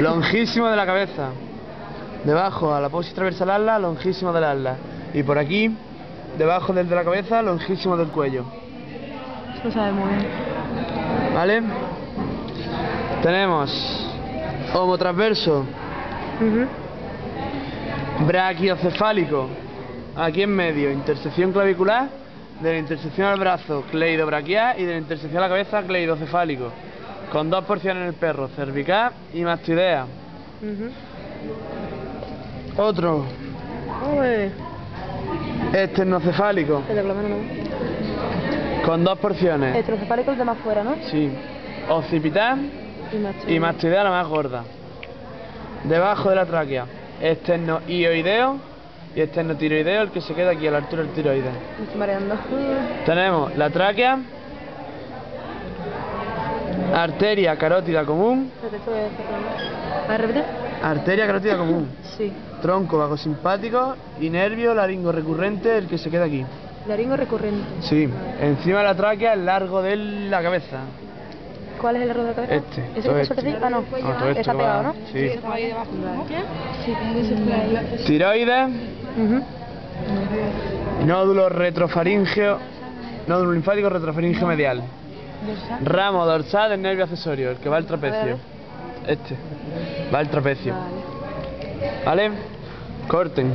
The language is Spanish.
Longísimo de la cabeza. Debajo, a la apósito transversal ala, longísimo del ala. Y por aquí, debajo del de la cabeza, longísimo del cuello. Eso lo sabe muy bien. ¿Vale? Tenemos homo transverso, brachiocefálico, aquí en medio, intersección clavicular, de la intersección al brazo, cleidobraquial y de la intersección a la cabeza, cleidocefálico, con dos porciones en el perro, cervical y mastoidea. Ujú. Otro, Uy, esternocefálico, el de no. con dos porciones. Heterocefálico el de más fuera, ¿no? Sí. Occipital Y mastoidea la más gorda. Debajo de la tráquea, esternoioideo y esternotiroideo, el que se queda aquí a la altura del tiroides. Me estoy mareando. Tenemos la tráquea, arteria carótida común, arteria carótida común, Sí. tronco vago simpático y nervio laringo recurrente, el que se queda aquí. Laringo recurrente. Sí, encima de la tráquea, el largo de la cabeza. ¿Cuál es el error de la cabeza? Este, ¿Ese que este. te? Ah, no. No, todo esto Está pegado, va- ¿no? Sí. Sí. Tiroides, nódulo retrofaringeo, nódulo linfático retrofaringeo medial. Ramo dorsal del nervio accesorio, el que va al trapecio. Este. Va al trapecio. Vale. ¿Vale? Corten.